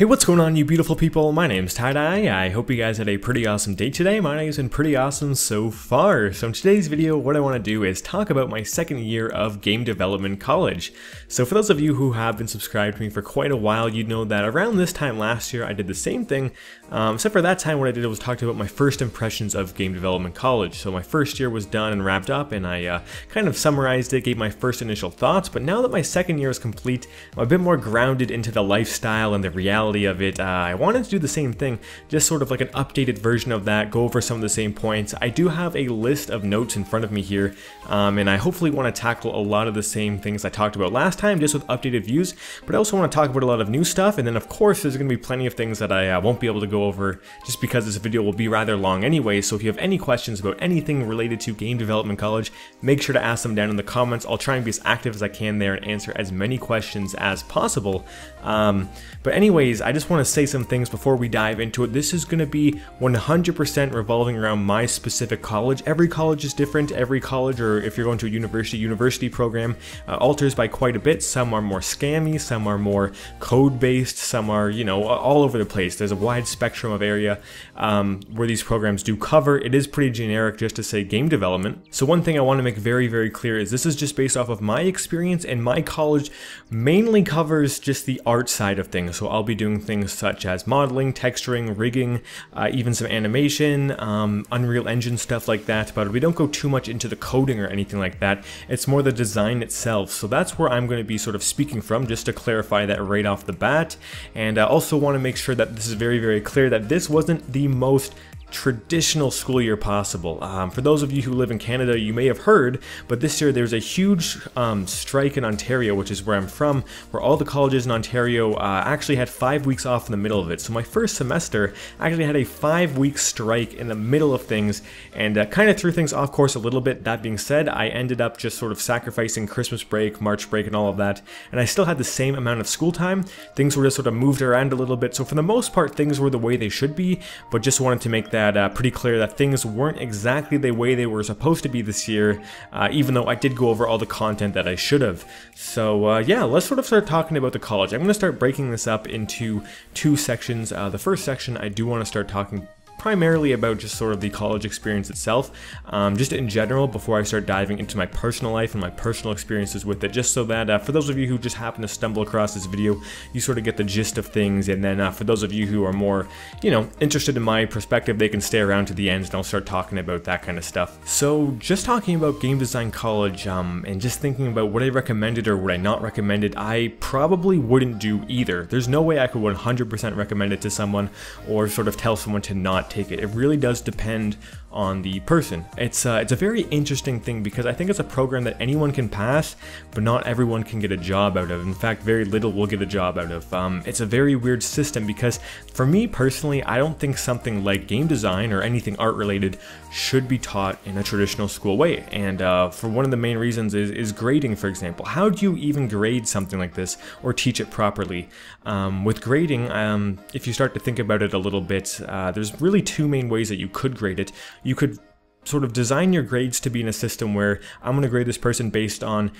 Hey, what's going on, you beautiful people? My name's Tiedie. I hope you guys had a pretty awesome day today. My day's been pretty awesome so far. So in today's video, what I want to do is talk about my second year of game development college. So for those of you who have been subscribed to me for quite a while, you'd know that around this time last year, I did the same thing, um, except for that time what I did was talked about my first impressions of game development college. So my first year was done and wrapped up, and I uh, kind of summarized it, gave my first initial thoughts, but now that my second year is complete, I'm a bit more grounded into the lifestyle and the reality of it. Uh, I wanted to do the same thing, just sort of like an updated version of that, go over some of the same points. I do have a list of notes in front of me here, um, and I hopefully want to tackle a lot of the same things I talked about last time, just with updated views, but I also want to talk about a lot of new stuff, and then of course there's going to be plenty of things that I uh, won't be able to go over, just because this video will be rather long anyway, so if you have any questions about anything related to Game Development College, make sure to ask them down in the comments. I'll try and be as active as I can there and answer as many questions as possible. Um, but anyways, I just want to say some things before we dive into it. This is going to be 100% revolving around my specific college. Every college is different. Every college, or if you're going to a university, university program, uh, alters by quite a bit. Some are more scammy, some are more code-based, some are, you know, all over the place. There's a wide spectrum of area um, where these programs do cover. It is pretty generic just to say game development. So one thing I want to make very, very clear is this is just based off of my experience and my college mainly covers just the art side of things. So I'll be doing things such as modeling, texturing, rigging, uh, even some animation, um, Unreal Engine stuff like that, but we don't go too much into the coding or anything like that. It's more the design itself. So that's where I'm going to be sort of speaking from, just to clarify that right off the bat. And I also want to make sure that this is very, very clear that this wasn't the most traditional school year possible. Um, for those of you who live in Canada, you may have heard, but this year there's a huge um, strike in Ontario, which is where I'm from, where all the colleges in Ontario uh, actually had five weeks off in the middle of it. So my first semester actually had a five week strike in the middle of things and uh, kind of threw things off course a little bit. That being said, I ended up just sort of sacrificing Christmas break, March break, and all of that, and I still had the same amount of school time. Things were just sort of moved around a little bit. So for the most part, things were the way they should be, but just wanted to make that that uh, pretty clear that things weren't exactly the way they were supposed to be this year, uh, even though I did go over all the content that I should have. So uh, yeah, let's sort of start talking about the college. I'm going to start breaking this up into two sections. Uh, the first section, I do want to start talking primarily about just sort of the college experience itself, um, just in general, before I start diving into my personal life and my personal experiences with it, just so that uh, for those of you who just happen to stumble across this video, you sort of get the gist of things, and then uh, for those of you who are more, you know, interested in my perspective, they can stay around to the end and I'll start talking about that kind of stuff. So just talking about Game Design College um, and just thinking about what I recommended or what I not recommended, I probably wouldn't do either. There's no way I could 100% recommend it to someone or sort of tell someone to not take it. It really does depend on the person. It's uh, it's a very interesting thing because I think it's a program that anyone can pass, but not everyone can get a job out of. In fact, very little will get a job out of. Um, it's a very weird system because for me personally, I don't think something like game design or anything art related should be taught in a traditional school way. And uh, for one of the main reasons is, is grading, for example. How do you even grade something like this or teach it properly? Um, with grading, um, if you start to think about it a little bit, uh, there's really two main ways that you could grade it. You could sort of design your grades to be in a system where I'm going to grade this person based on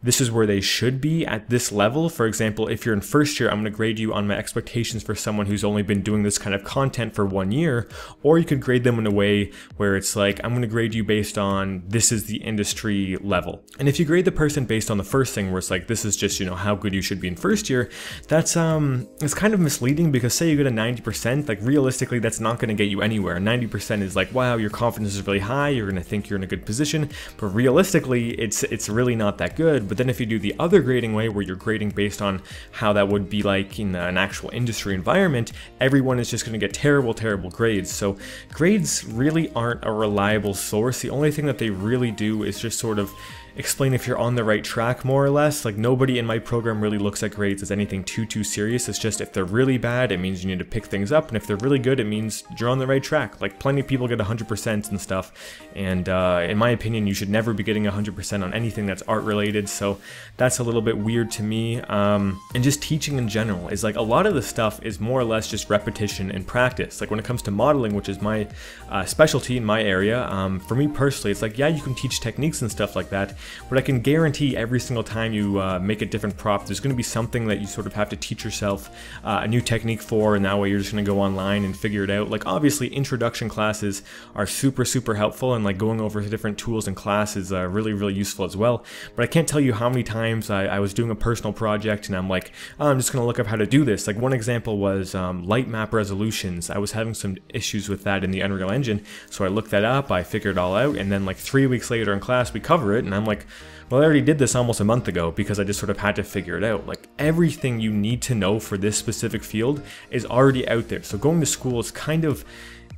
this is where they should be at this level. For example, if you're in first year, I'm going to grade you on my expectations for someone who's only been doing this kind of content for one year. Or you could grade them in a way where it's like, I'm going to grade you based on this is the industry level. And if you grade the person based on the first thing where it's like, this is just, you know, how good you should be in first year, that's, um, it's kind of misleading because say you get a 90%, like realistically, that's not going to get you anywhere. 90% is like, wow, your confidence is really high. You're going to think you're in a good position. But realistically, it's, it's really not that good but then if you do the other grading way, where you're grading based on how that would be like in an actual industry environment, everyone is just going to get terrible, terrible grades. So grades really aren't a reliable source. The only thing that they really do is just sort of explain if you're on the right track more or less. Like nobody in my program really looks at grades as anything too too serious. It's just if they're really bad, it means you need to pick things up, and if they're really good, it means you're on the right track. Like plenty of people get 100% and stuff, and uh, in my opinion, you should never be getting 100% on anything that's art related. So that's a little bit weird to me. Um, and just teaching in general is like a lot of the stuff is more or less just repetition and practice. Like when it comes to modeling, which is my uh, specialty in my area, um, for me personally, it's like yeah, you can teach techniques and stuff like that but I can guarantee every single time you uh, make a different prop, there's going to be something that you sort of have to teach yourself uh, a new technique for, and that way you're just going to go online and figure it out. Like obviously, introduction classes are super super helpful, and like going over different tools and classes are really really useful as well. But I can't tell you how many times I, I was doing a personal project and I'm like, oh, I'm just going to look up how to do this. Like one example was um, light map resolutions. I was having some issues with that in the Unreal Engine, so I looked that up. I figured it all out, and then like three weeks later in class we cover it, and I'm like, well, I already did this almost a month ago because I just sort of had to figure it out. Like everything you need to know for this specific field is already out there. So going to school is kind of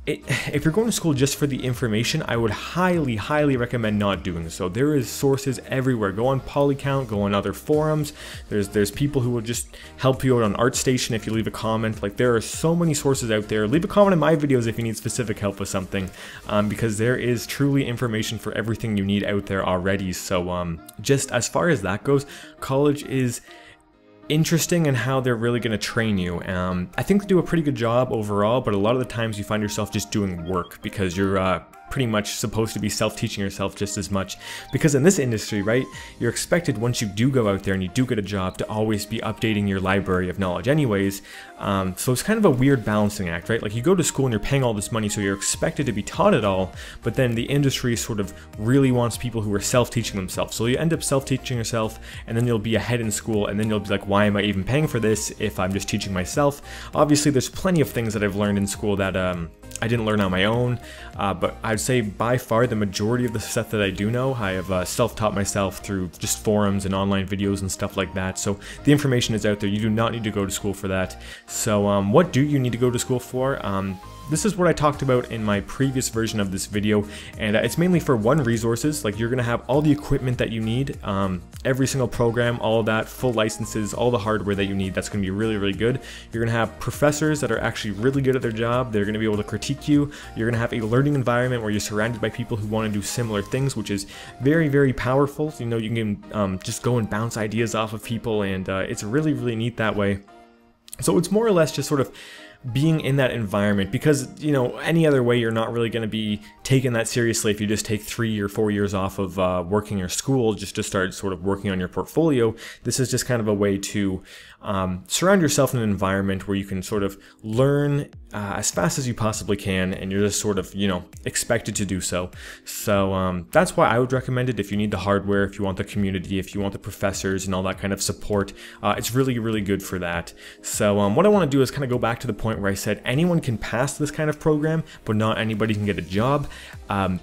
it, if you're going to school just for the information, I would highly, highly recommend not doing so. There is sources everywhere. Go on Polycount, go on other forums. There's there's people who will just help you out on ArtStation if you leave a comment. Like there are so many sources out there. Leave a comment in my videos if you need specific help with something, um, because there is truly information for everything you need out there already. So um, just as far as that goes, college is interesting in how they're really going to train you. Um, I think they do a pretty good job overall, but a lot of the times you find yourself just doing work because you're uh, pretty much supposed to be self-teaching yourself just as much. Because in this industry right you're expected once you do go out there and you do get a job to always be updating your library of knowledge anyways. Um, so it's kind of a weird balancing act right? Like you go to school and you're paying all this money so you're expected to be taught it all but then the industry sort of really wants people who are self-teaching themselves. So you end up self-teaching yourself and then you'll be ahead in school and then you'll be like why am I even paying for this if I'm just teaching myself? Obviously there's plenty of things that I've learned in school that um, I didn't learn on my own, uh, but I'd say by far the majority of the stuff that I do know, I have uh, self-taught myself through just forums and online videos and stuff like that. So the information is out there. You do not need to go to school for that. So um, what do you need to go to school for? Um, this is what I talked about in my previous version of this video, and uh, it's mainly for one resources, like you're gonna have all the equipment that you need, um, every single program, all that, full licenses, all the hardware that you need, that's gonna be really, really good. You're gonna have professors that are actually really good at their job, they're gonna be able to critique you, you're gonna have a learning environment where you're surrounded by people who wanna do similar things, which is very, very powerful. You know, you can um, just go and bounce ideas off of people, and uh, it's really, really neat that way. So it's more or less just sort of being in that environment because you know any other way you're not really going to be taken that seriously if you just take three or four years off of uh, working or school just to start sort of working on your portfolio. This is just kind of a way to um, surround yourself in an environment where you can sort of learn uh, as fast as you possibly can and you're just sort of you know expected to do so. So um, that's why i would recommend it if you need the hardware if you want the community if you want the professors and all that kind of support. Uh, it's really really good for that. So um, what i want to do is kind of go back to the point where i said anyone can pass this kind of program but not anybody can get a job. Um,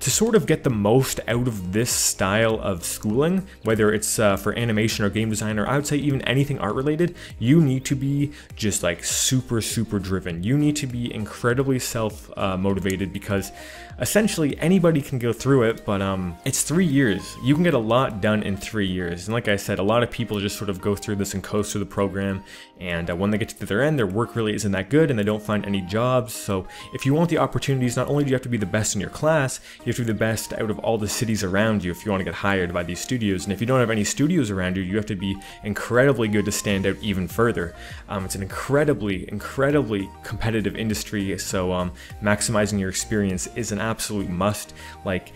to sort of get the most out of this style of schooling, whether it's uh, for animation or game design, or I would say even anything art related, you need to be just like super, super driven. You need to be incredibly self uh, motivated because essentially anybody can go through it, but um, it's three years. You can get a lot done in three years. And like I said, a lot of people just sort of go through this and coast through the program. And uh, when they get to their end, their work really isn't that good and they don't find any jobs. So if you want the opportunities, not only do you have to be the best in your class, you have to be the best out of all the cities around you if you want to get hired by these studios. And if you don't have any studios around you, you have to be incredibly good to stand out even further. Um, it's an incredibly, incredibly competitive industry. So um, maximizing your experience is an absolute must. Like,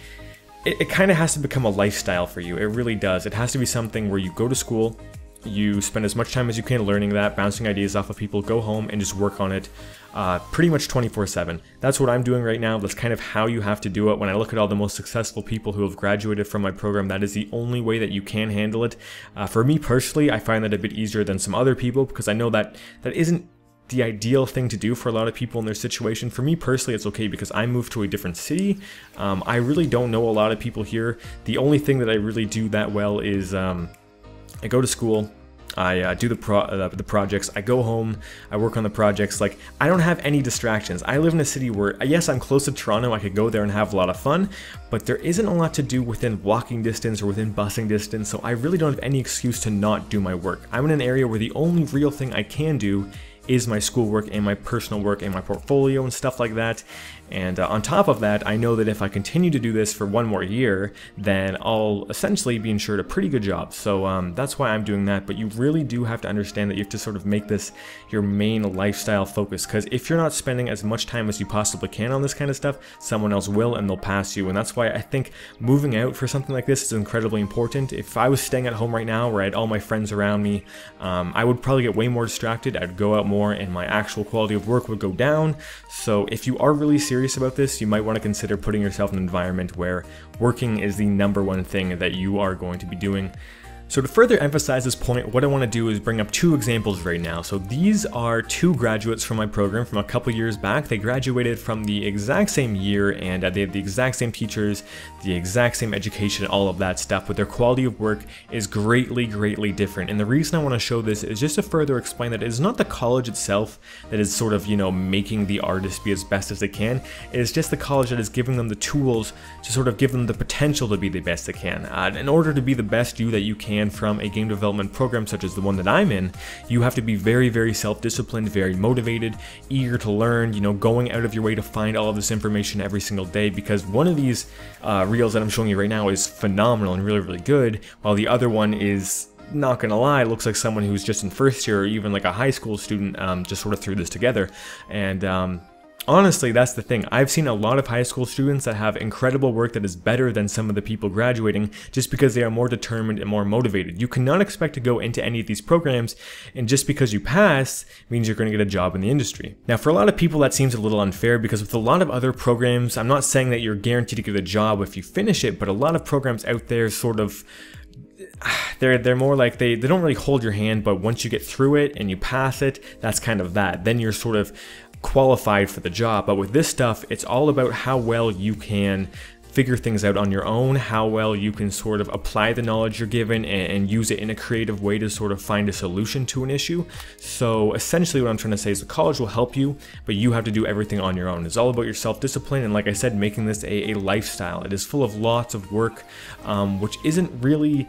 it, it kind of has to become a lifestyle for you. It really does. It has to be something where you go to school, you spend as much time as you can learning that, bouncing ideas off of people, go home and just work on it uh, pretty much 24 7. That's what I'm doing right now. That's kind of how you have to do it. When I look at all the most successful people who have graduated from my program, that is the only way that you can handle it. Uh, for me personally, I find that a bit easier than some other people because I know that that isn't the ideal thing to do for a lot of people in their situation. For me personally, it's okay because I moved to a different city. Um, I really don't know a lot of people here. The only thing that I really do that well is um, I go to school, I uh, do the pro uh, the projects. I go home. I work on the projects. Like I don't have any distractions. I live in a city where yes, I'm close to Toronto. I could go there and have a lot of fun, but there isn't a lot to do within walking distance or within busing distance. So I really don't have any excuse to not do my work. I'm in an area where the only real thing I can do is my schoolwork and my personal work and my portfolio and stuff like that. And uh, on top of that, I know that if I continue to do this for one more year, then I'll essentially be insured a pretty good job. So um, that's why I'm doing that. But you really do have to understand that you have to sort of make this your main lifestyle focus. Because if you're not spending as much time as you possibly can on this kind of stuff, someone else will and they'll pass you. And that's why I think moving out for something like this is incredibly important. If I was staying at home right now where I had all my friends around me, um, I would probably get way more distracted. I'd go out more and my actual quality of work would go down. So if you are really serious about this, you might want to consider putting yourself in an environment where working is the number one thing that you are going to be doing. So to further emphasize this point, what I want to do is bring up two examples right now. So these are two graduates from my program from a couple years back. They graduated from the exact same year and uh, they had the exact same teachers, the exact same education, all of that stuff, but their quality of work is greatly, greatly different. And the reason I want to show this is just to further explain that it is not the college itself that is sort of, you know, making the artist be as best as they can. It is just the college that is giving them the tools to sort of give them the potential to be the best they can. Uh, in order to be the best you that you can from a game development program such as the one that I'm in, you have to be very, very self-disciplined, very motivated, eager to learn, you know, going out of your way to find all of this information every single day because one of these uh, reels that I'm showing you right now is phenomenal and really, really good, while the other one is not gonna lie, looks like someone who's just in first year or even like a high school student um, just sort of threw this together. And um, Honestly, that's the thing. I've seen a lot of high school students that have incredible work that is better than some of the people graduating just because they are more determined and more motivated. You cannot expect to go into any of these programs and just because you pass means you're going to get a job in the industry. Now, for a lot of people, that seems a little unfair because with a lot of other programs, I'm not saying that you're guaranteed to get a job if you finish it, but a lot of programs out there sort of they're they're more like they they don't really hold your hand but once you get through it and you pass it that's kind of that then you're sort of qualified for the job but with this stuff it's all about how well you can figure things out on your own, how well you can sort of apply the knowledge you're given and, and, use it in a creative way to sort of find a solution to an issue. So essentially what I'm trying to say is the college will help you, but you have to do everything on your own. It's all about your self-discipline and like I said, making this a, a lifestyle. It is full of lots of work, um, which isn't really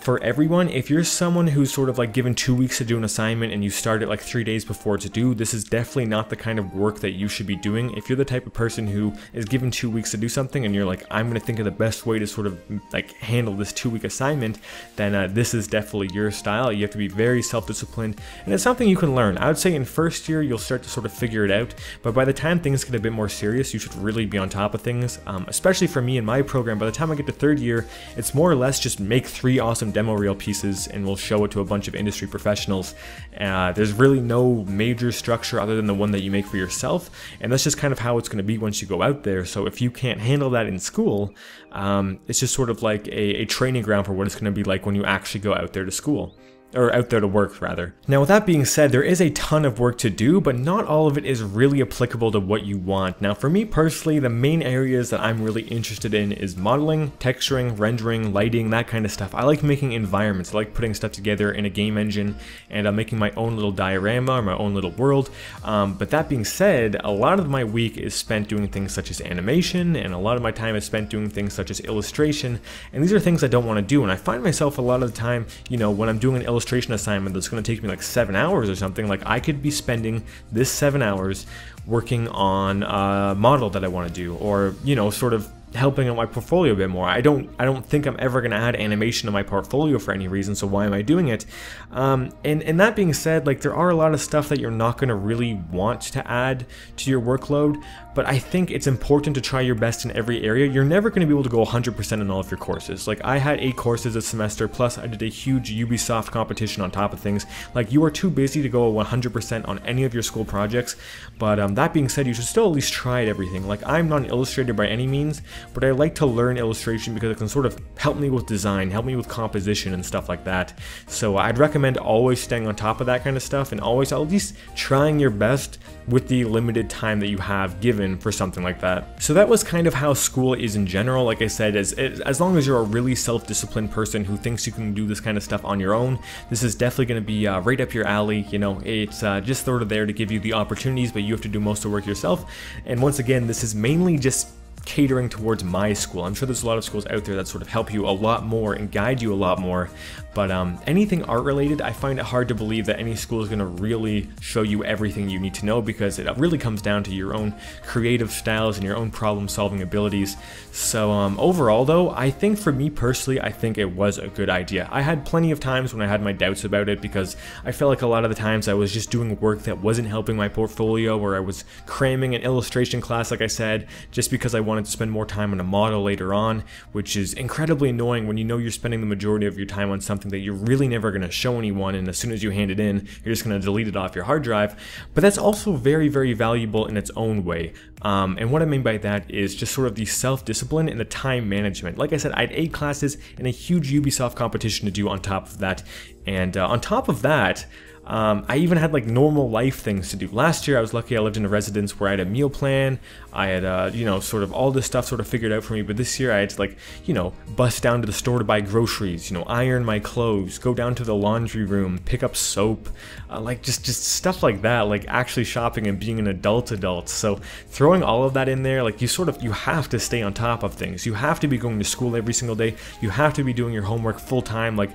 for everyone, if you're someone who's sort of like given two weeks to do an assignment and you start it like three days before it's due, this is definitely not the kind of work that you should be doing. If you're the type of person who is given two weeks to do something and you're like, I'm going to think of the best way to sort of like handle this two week assignment, then uh, this is definitely your style. You have to be very self-disciplined and it's something you can learn. I would say in first year, you'll start to sort of figure it out, but by the time things get a bit more serious, you should really be on top of things. Um, especially for me in my program, by the time I get to third year, it's more or less just make three awesome demo reel pieces and we'll show it to a bunch of industry professionals. Uh, there's really no major structure other than the one that you make for yourself, and that's just kind of how it's going to be once you go out there. So if you can't handle that in school, um, it's just sort of like a, a training ground for what it's going to be like when you actually go out there to school or out there to work rather. Now with that being said, there is a ton of work to do, but not all of it is really applicable to what you want. Now for me personally, the main areas that I'm really interested in is modeling, texturing, rendering, lighting, that kind of stuff. I like making environments, I like putting stuff together in a game engine, and I'm making my own little diorama or my own little world. Um, but that being said, a lot of my week is spent doing things such as animation, and a lot of my time is spent doing things such as illustration, and these are things I don't want to do, and I find myself a lot of the time, you know, when I'm doing an illustration illustration assignment that's going to take me like seven hours or something, like I could be spending this seven hours working on a model that I want to do, or you know, sort of helping out my portfolio a bit more. I don't I don't think I'm ever going to add animation to my portfolio for any reason, so why am I doing it? Um, and, and that being said, like there are a lot of stuff that you're not going to really want to add to your workload, but I think it's important to try your best in every area. You're never going to be able to go 100% in all of your courses. Like I had eight courses this semester, plus I did a huge Ubisoft competition on top of things. Like you are too busy to go 100% on any of your school projects, but um, that being said, you should still at least try everything. Like I'm not an illustrator by any means, but I like to learn illustration because it can sort of help me with design, help me with composition and stuff like that. So I'd recommend always staying on top of that kind of stuff and always at least trying your best with the limited time that you have given for something like that. So that was kind of how school is in general. Like I said, as, as long as you're a really self-disciplined person who thinks you can do this kind of stuff on your own, this is definitely going to be uh, right up your alley. You know, it's uh, just sort of there to give you the opportunities, but you have to do most of the work yourself. And once again, this is mainly just catering towards my school. I'm sure there's a lot of schools out there that sort of help you a lot more and guide you a lot more. But um, anything art related, I find it hard to believe that any school is going to really show you everything you need to know because it really comes down to your own creative styles and your own problem solving abilities. So um, overall though, I think for me personally, I think it was a good idea. I had plenty of times when I had my doubts about it because I felt like a lot of the times I was just doing work that wasn't helping my portfolio or I was cramming an illustration class like I said just because I wanted to spend more time on a model later on, which is incredibly annoying when you know you're spending the majority of your time on something that you're really never going to show anyone and as soon as you hand it in, you're just going to delete it off your hard drive. But that's also very, very valuable in its own way. Um, and what I mean by that is just sort of the self-discipline and the time management. Like I said, I had eight classes and a huge Ubisoft competition to do on top of that. And uh, on top of that, um, I even had like normal life things to do. Last year, I was lucky I lived in a residence where I had a meal plan. I had, uh, you know, sort of all this stuff sort of figured out for me. But this year, I had to like, you know, bust down to the store to buy groceries, you know, iron my clothes, go down to the laundry room, pick up soap, uh, like just just stuff like that. Like actually shopping and being an adult adult. So throwing all of that in there, like you sort of you have to stay on top of things. You have to be going to school every single day. You have to be doing your homework full time. Like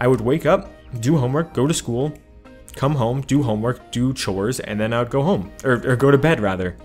I would wake up, do homework, go to school, come home, do homework, do chores, and then I would go home, or, or go to bed rather.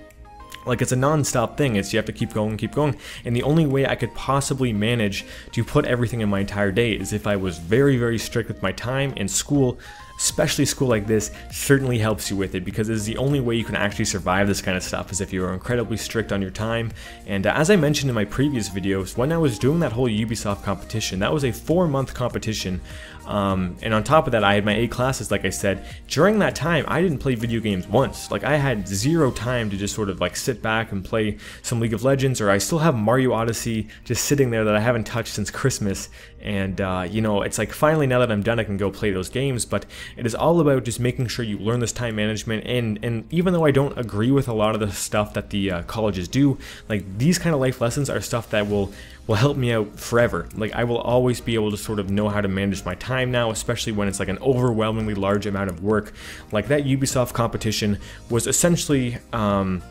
Like it's a non-stop thing. It's you have to keep going, keep going. And the only way I could possibly manage to put everything in my entire day is if I was very, very strict with my time and school especially school like this, certainly helps you with it because it is the only way you can actually survive this kind of stuff is if you are incredibly strict on your time. And uh, as I mentioned in my previous videos, when I was doing that whole Ubisoft competition, that was a four month competition. Um, and on top of that, I had my eight classes, like I said. During that time, I didn't play video games once. Like I had zero time to just sort of like sit back and play some League of Legends, or I still have Mario Odyssey just sitting there that I haven't touched since Christmas. And uh, you know, it's like finally now that I'm done, I can go play those games. But it is all about just making sure you learn this time management. And and even though I don't agree with a lot of the stuff that the uh, colleges do, like these kind of life lessons are stuff that will will help me out forever. Like I will always be able to sort of know how to manage my time now, especially when it's like an overwhelmingly large amount of work. Like that Ubisoft competition was essentially. Um,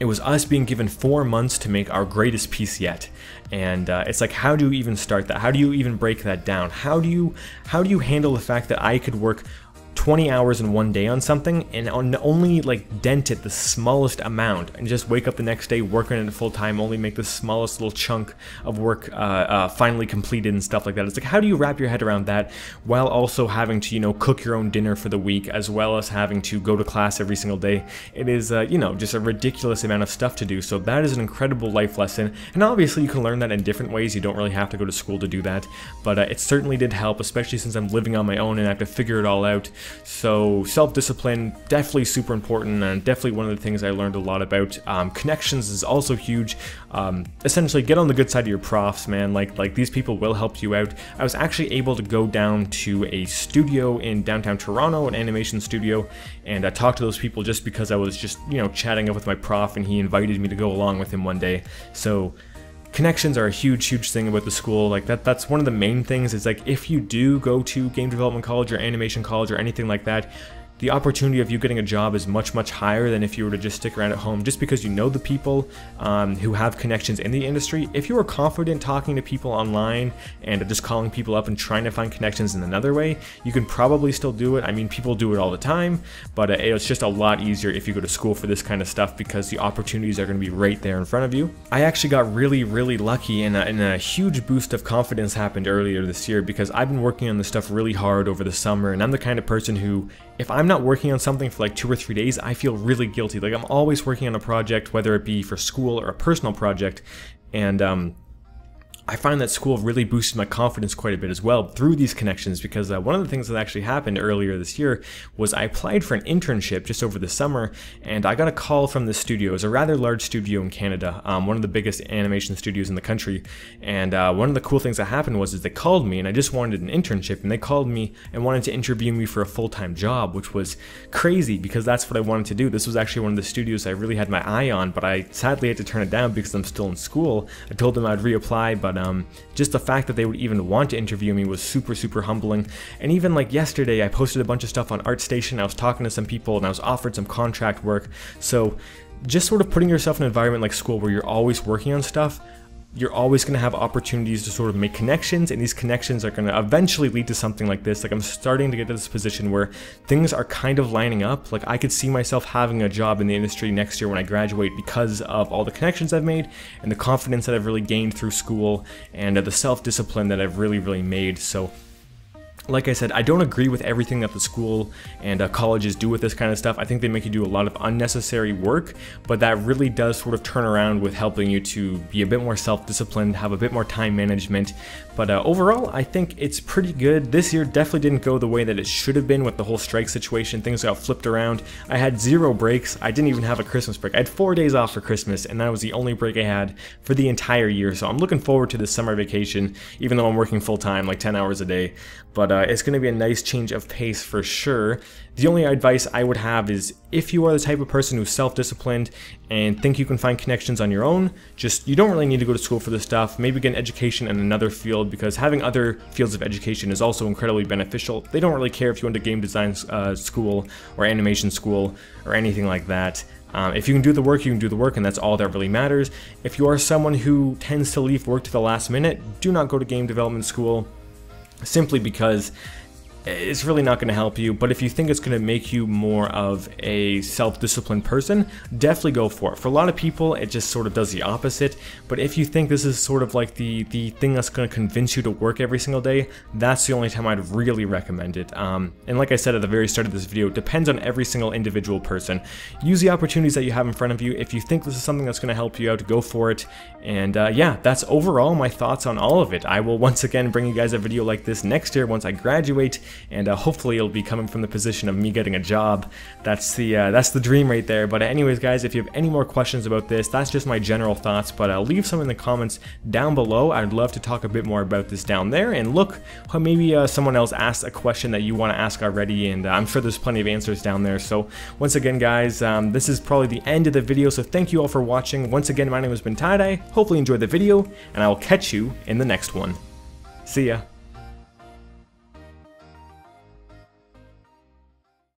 it was us being given four months to make our greatest piece yet and uh, it's like how do you even start that how do you even break that down how do you how do you handle the fact that i could work 20 hours in one day on something and on only like dent it the smallest amount and just wake up the next day working it full time only make the smallest little chunk of work uh, uh, finally completed and stuff like that. It's like how do you wrap your head around that while also having to you know cook your own dinner for the week as well as having to go to class every single day? It is uh, you know just a ridiculous amount of stuff to do. So that is an incredible life lesson. And obviously you can learn that in different ways. You don't really have to go to school to do that. But uh, it certainly did help especially since I'm living on my own and I have to figure it all out so self-discipline, definitely super important and definitely one of the things I learned a lot about. Um, connections is also huge. Um, essentially get on the good side of your profs, man. Like, like these people will help you out. I was actually able to go down to a studio in downtown Toronto, an animation studio, and I talked to those people just because I was just, you know, chatting up with my prof and he invited me to go along with him one day. So connections are a huge huge thing about the school. Like that that's one of the main things is like if you do go to game development college or animation college or anything like that the opportunity of you getting a job is much much higher than if you were to just stick around at home. Just because you know the people um, who have connections in the industry if you are confident talking to people online and just calling people up and trying to find connections in another way you can probably still do it. I mean people do it all the time but uh, it's just a lot easier if you go to school for this kind of stuff because the opportunities are going to be right there in front of you. I actually got really really lucky and a, and a huge boost of confidence happened earlier this year because i've been working on this stuff really hard over the summer and i'm the kind of person who if I'm not working on something for like two or three days, I feel really guilty. Like I'm always working on a project, whether it be for school or a personal project, and um, I find that school really boosted my confidence quite a bit as well through these connections because uh, one of the things that actually happened earlier this year was I applied for an internship just over the summer and I got a call from the studio. It was a rather large studio in Canada, um, one of the biggest animation studios in the country. And uh, one of the cool things that happened was is they called me and I just wanted an internship and they called me and wanted to interview me for a full-time job, which was crazy because that's what I wanted to do. This was actually one of the studios I really had my eye on, but I sadly had to turn it down because I'm still in school. I told them I'd reapply, but but um, just the fact that they would even want to interview me was super, super humbling. And even like yesterday, I posted a bunch of stuff on ArtStation. I was talking to some people and I was offered some contract work. So just sort of putting yourself in an environment like school where you're always working on stuff you're always going to have opportunities to sort of make connections and these connections are going to eventually lead to something like this. Like i'm starting to get to this position where things are kind of lining up. Like i could see myself having a job in the industry next year when i graduate because of all the connections i've made and the confidence that i've really gained through school and the self-discipline that i've really really made. So like I said, I don't agree with everything that the school and uh, colleges do with this kind of stuff. I think they make you do a lot of unnecessary work, but that really does sort of turn around with helping you to be a bit more self-disciplined, have a bit more time management. But uh, overall, I think it's pretty good. This year definitely didn't go the way that it should have been with the whole strike situation. Things got flipped around. I had zero breaks. I didn't even have a Christmas break. I had four days off for Christmas, and that was the only break I had for the entire year. So I'm looking forward to this summer vacation, even though I'm working full time, like 10 hours a day. But uh, it's going to be a nice change of pace for sure. The only advice I would have is if you are the type of person who's self-disciplined and think you can find connections on your own, just you don't really need to go to school for this stuff. Maybe get an education in another field because having other fields of education is also incredibly beneficial. They don't really care if you went to game design uh, school or animation school or anything like that. Um, if you can do the work, you can do the work, and that's all that really matters. If you are someone who tends to leave work to the last minute, do not go to game development school simply because it's really not going to help you. But if you think it's going to make you more of a self-disciplined person, definitely go for it. For a lot of people, it just sort of does the opposite. But if you think this is sort of like the the thing that's going to convince you to work every single day, that's the only time I'd really recommend it. Um, and like I said at the very start of this video, it depends on every single individual person. Use the opportunities that you have in front of you. If you think this is something that's going to help you out, go for it. And uh, yeah, that's overall my thoughts on all of it. I will once again bring you guys a video like this next year once I graduate and uh, hopefully it'll be coming from the position of me getting a job. That's the uh, that's the dream right there. But anyways, guys, if you have any more questions about this, that's just my general thoughts. But uh, leave some in the comments down below. I'd love to talk a bit more about this down there. And look, maybe uh, someone else asked a question that you want to ask already, and uh, I'm sure there's plenty of answers down there. So once again, guys, um, this is probably the end of the video. So thank you all for watching. Once again, my name has been Tie Hopefully enjoyed the video, and I will catch you in the next one. See ya.